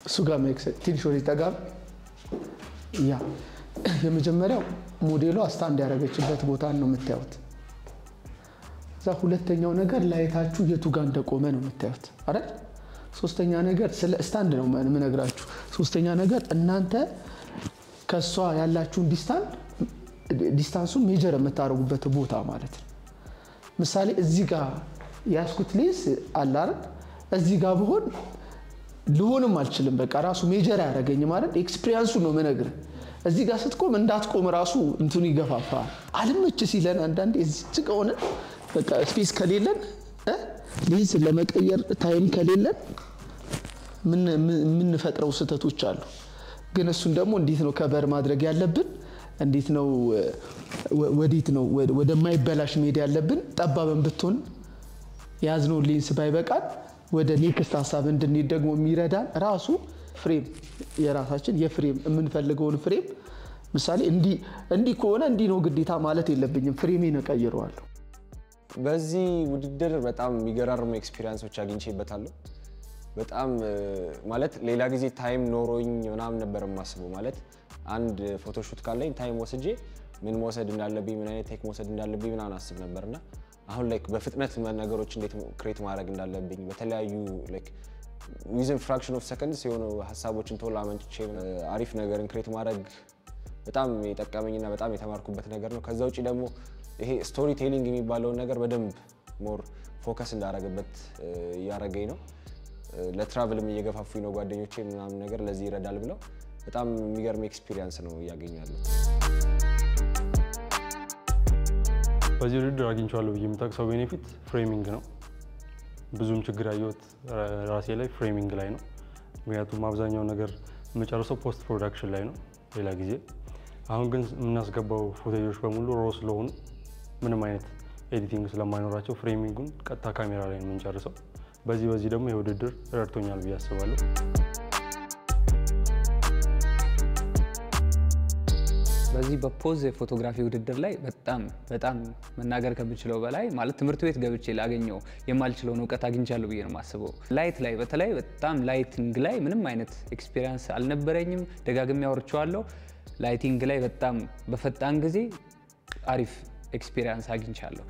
እሱ ጋር ትንሽ ወደ ጠጋ ያ የመጀመሪያው ሞዴሏ stand ያደረገችበት ቦታ ነው የምታዩት። እዛ ሁለተኛው ነገር light ኣችሁ የቱ ጋር እንደቆመ ነው የምታዩት አይደል? ሶስተኛ ነገር ስለ stand ነው የምነግራችሁ። ሶስተኛ ነገር እናንተ ከእሷ ያላችሁን distance distance ኡን measure የምታደርጉበት ቦታ ማለት ነው። ምሳሌ እዚህ ጋር ያስኩት ሌንስ አለ አይደል? እዚህ ጋር ብሆን ልሆንም አልችልም። በቃ ራሱ measure ያደረገኝ ማለት experience ኡ ነው ምነግርህ። እዚህ ጋር ስትቆም እንዳትቆም ራሱ እንትኑ ይገፋፋል። አልመች ሲለን አንዳንዴ እዚህ ከሆነ በቃ space ከሌለን ሌንስ ለመቀየር time ከሌለን የምንፈጥረው ስህተቶች አሉ። ግን እሱን ደግሞ እንዴት ነው cover ማድረግ ያለብን? እንዴት ነው ወዴት ነው ወደማይበላሽ መሄድ ያለብን? ጠባብን ብትሆን የያዝነውን ሌንስ ባይበቃን ወደ next ሀሳብ እንድንሄድ ደግሞ የሚረዳን ራሱ frame የራሳችን የ frame የምንፈልገውን frame ምሳሌ እንዲህ ከሆነ እንዲህ ነው ግዴታ ማለት የለብኝም። frame ኤን እቀይረዋለሁ። በዚህ ውድድር በጣም የሚገራርሙ experience ኦች አግኝቼበታለሁ። በጣም ማለት ሌላ ጊዜ time ኖሮኝ ምናምን ነበር የማስበው። ማለት አንድ photoshoot ካለኝ time ወስጄ ምን መውሰድ እንዳለብኝ ምን አይነት take መውሰድ እንዳለብኝ ምናምን አስብ ነበርና አሁን like በፍጥነት ነገሮች እንዴት create ማድረግ እንዳለብኝ በተለያዩ within fraction of seconds የሆኑ ሀሳቦችን ቶሎ አመንጭቼ አሪፍ ነገርን create ማድረግ በጣም የጠቀመኝና በጣም የተማርኩበት ነገር ነው። ከዛ ውጭ ደግሞ ይሄ story telling የሚባለውን ነገር በደንብ more focus እንዳረግበት እያረገኝ ነው። ለ travel ም እየገፋፉኝ ነው ጓደኞቼ ምናምን ነገር ለዚህ ይረዳል ብለው በጣም የሚገርም experience ነው እያገኛለሁ። በዚህ ውድድር አግኝቼዋለሁ ብዬ የምጠቅሰው benefit framing ነው። ብዙም ችግር ያየሁት ራሴ ላይ framing ላይ ነው። ምክንያቱም አብዛኛው ነገር የምጨርሰው post production ላይ ነው ሌላ ጊዜ። አሁን ግን የምናስገባው footage ኦች በሙሉ raw ስለሆኑ ምንም አይነት editing ስለማይኖራቸው framing ኡን ቀጥታ ካሜራ ላይ ነው የምንጨርሰው። በዚህ በዚህ ደግሞ ይህ ውድድር ረድቶኛል ብዬ አስባለሁ። በዚህ በፖዝ የ photography ውድድር ላይ በጣም በጣም መናገር ከምችለው በላይ ማለት ትምህርት ቤት ገብቼ ላገኘው የማልችለውን እውቀት አግኝቻለሁ ብዬ ነው የማስበው። light ላይ በተለይ በጣም lighting ላይ ምንም አይነት experience አልነበረኝም። ደጋግሜ አውርቼዋለሁ። lighting ላይ በጣም በፈጣን ጊዜ አሪፍ experience አግኝቻለሁ።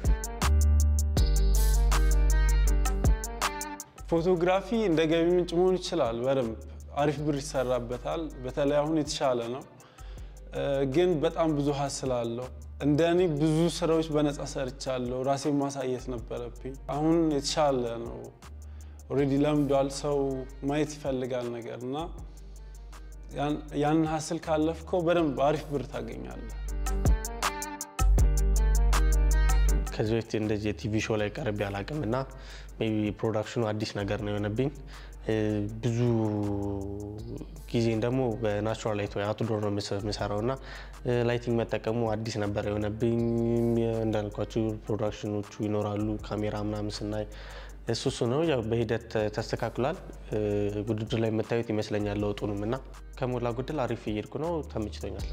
photography እንደ ገቢ ምንጭ መሆን ይችላል። በደንብ አሪፍ ብር ይሰራበታል። በተለይ አሁን የተሻለ ነው፣ ግን በጣም ብዙ hustle አለው። እንደ እኔ ብዙ ስራዎች በነፃ ሰርቻለሁ። ራሴን ማሳየት ነበረብኝ። አሁን የተሻለ ነው። already ለምዷል። ሰው ማየት ይፈልጋል ነገር እና ያንን hustle ካለፍከው በደንብ አሪፍ ብር ታገኛለህ። ከዚህ በፊት እንደዚህ የ TV show ላይ ቀርቤ አላውቅም እና maybe production ኡ አዲስ ነገር ነው የሆነብኝ። ብዙ ጊዜን ደግሞ በ natural light ወይ outdoor ነው የምሰራው እና lighting መጠቀሙ አዲስ ነበር የሆነብኝ። እንዳልኳችሁ production ኦቹ ይኖራሉ፣ ካሜራ ምናምን ስናይ እሱ እሱ ነው ያው በሂደት ተስተካክሏል። ውድድር ላይ የምታዩት ይመስለኛል ለውጡንም እና ከሞላ ጎደል አሪፍ እየሄድኩ ነው። ተመችቶኛል።